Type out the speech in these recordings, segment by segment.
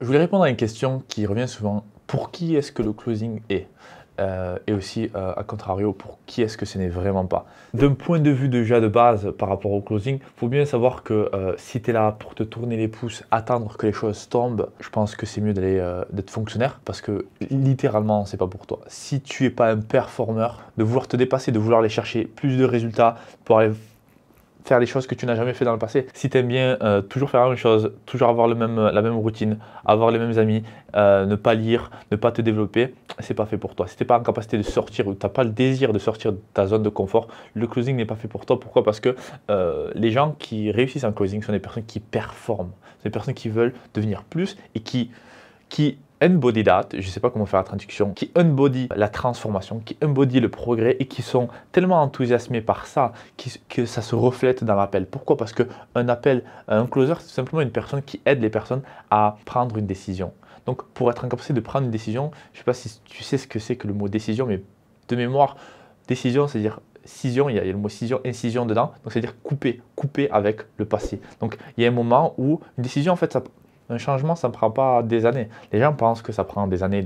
Je voulais répondre à une question qui revient souvent. Pour qui est-ce que le closing est? Euh, et aussi, euh, à contrario, pour qui est-ce que ce n'est vraiment pas? D'un point de vue déjà de base par rapport au closing, il faut bien savoir que euh, si tu es là pour te tourner les pouces, attendre que les choses tombent, je pense que c'est mieux d'être fonctionnaire parce que littéralement, c'est pas pour toi. Si tu n'es pas un performeur, de vouloir te dépasser, de vouloir aller chercher plus de résultats pour aller faire des choses que tu n'as jamais fait dans le passé. Si tu aimes bien euh, toujours faire la même chose, toujours avoir la même routine, avoir les mêmes amis, euh, ne pas lire, ne pas te développer, c'est pas fait pour toi. Si tu n'es pas en capacité de sortir ou tu n'as pas le désir de sortir de ta zone de confort, le closing n'est pas fait pour toi. Pourquoi? Parce que euh, les gens qui réussissent en closing sont des personnes qui performent, des personnes qui veulent devenir plus et qui, qui embody that, je ne sais pas comment faire la traduction, qui embody la transformation, qui embody le progrès et qui sont tellement enthousiasmés par ça que ça se reflète dans l'appel. Pourquoi? Parce qu'un appel, un closer, c'est simplement une personne qui aide les personnes à prendre une décision. Donc pour être en capacité de prendre une décision, je ne sais pas si tu sais ce que c'est que le mot décision, mais de mémoire, décision, c'est-à-dire scission, il y, a, le mot scission, incision dedans, donc c'est-à-dire couper, couper avec le passé. Donc il y a un moment où une décision, en fait, ça, un changement, ça ne prend pas des années. Les gens pensent que ça prend des années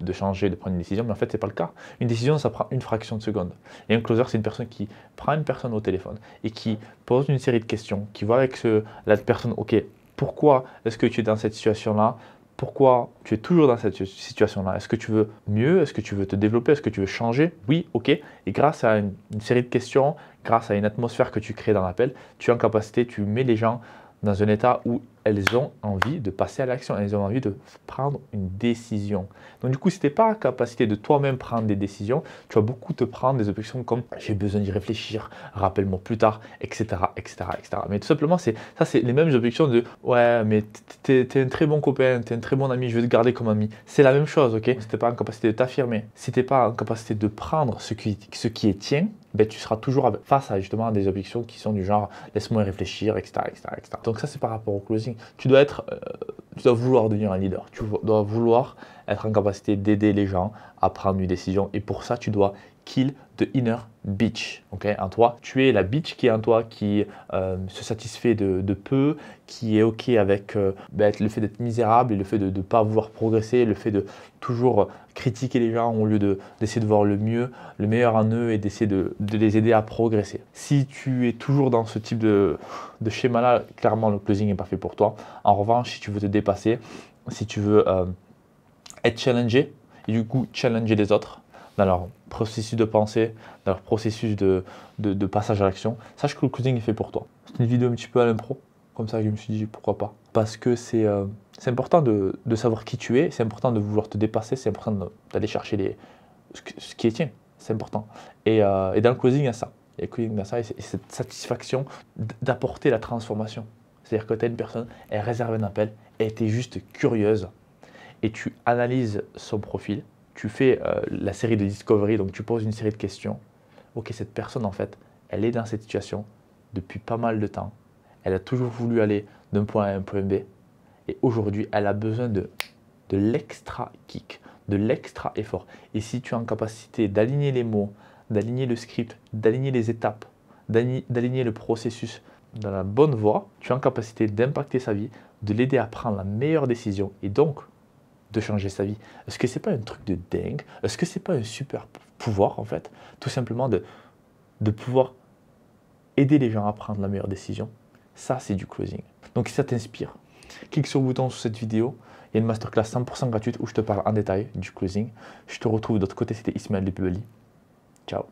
de, changer, de prendre une décision, mais en fait, ce n'est pas le cas. Une décision, ça prend une fraction de seconde. Et un closer, c'est une personne qui prend une personne au téléphone et qui pose une série de questions, qui voit avec la personne, OK, pourquoi est-ce que tu es dans cette situation-là? Pourquoi tu es toujours dans cette situation-là? Est-ce que tu veux mieux? Est-ce que tu veux te développer? Est-ce que tu veux changer? Oui, ok. Et grâce à une, série de questions, grâce à une atmosphère que tu crées dans l'appel, tu es en capacité, tu mets les gens dans un état où elles ont envie de passer à l'action, elles ont envie de prendre une décision. Donc du coup, si tu n'es pas en capacité de toi-même prendre des décisions, tu vas beaucoup te prendre des objections comme j'ai besoin d'y réfléchir, rappelle-moi plus tard, etc., etc., etc. Mais tout simplement, ça, c'est les mêmes objections de ouais, mais tu es, un très bon copain, tu es un très bon ami, je vais te garder comme ami. C'est la même chose, ok? Si tu n'es pas en capacité de t'affirmer, si tu n'es pas en capacité de prendre ce qui, ce qui est tien, ben, tu seras toujours face à justement des objections qui sont du genre laisse-moi réfléchir, etc., etc., etc. Donc ça, c'est par rapport au closing. Tu dois être, euh, tu dois vouloir devenir un leader. Tu dois vouloir être en capacité d'aider les gens à prendre une décision. Et pour ça, tu dois kill the inner bitch. ok? En toi, tu es la bitch qui est en toi, qui euh, se satisfait de, peu, qui est ok avec euh, ben, le fait d'être misérable et le fait de ne pas vouloir progresser, le fait de toujours critiquer les gens au lieu d'essayer de, voir le mieux, le meilleur en eux et d'essayer de, les aider à progresser. Si tu es toujours dans ce type de, de schéma-là, clairement le closing n'est pas fait pour toi. En revanche, si tu veux te dépasser, si tu veux euh, être challengé et du coup challenger les autres, dans leur processus de pensée, dans leur processus de, de, passage à l'action, sache que le closing est fait pour toi. C'est une vidéo un petit peu à l'impro, comme ça je me suis dit pourquoi pas. Parce que c'est euh, important de, de, savoir qui tu es, c'est important de vouloir te dépasser, c'est important d'aller chercher les, ce, qui est tien, c'est important. Et, euh, et, dans le closing, il y a ça. Le il y a ça, et, cette satisfaction d'apporter la transformation. C'est-à-dire que tu une personne, elle réserve un appel, elle était juste curieuse, et tu analyses son profil, tu fais euh, la série de discovery, donc tu poses une série de questions. Ok, cette personne en fait, elle est dans cette situation depuis pas mal de temps. Elle a toujours voulu aller d'un point A à un point B. Et aujourd'hui, elle a besoin de, de l'extra kick, de l'extra effort. Et si tu es en capacité d'aligner les mots, d'aligner le script, d'aligner les étapes, d'aligner le processus dans la bonne voie, tu es en capacité d'impacter sa vie, de l'aider à prendre la meilleure décision et donc changer sa vie. Est-ce que c'est pas un truc de dingue? Est-ce que c'est pas un super pouvoir en fait? Tout simplement de, de pouvoir aider les gens à prendre la meilleure décision. Ça, c'est du closing. Donc si ça t'inspire, clique sur le bouton sous cette vidéo. Il y a une masterclass 100% gratuite où je te parle en détail du closing. Je te retrouve de l'autre côté, c'était Ismaël de Ciao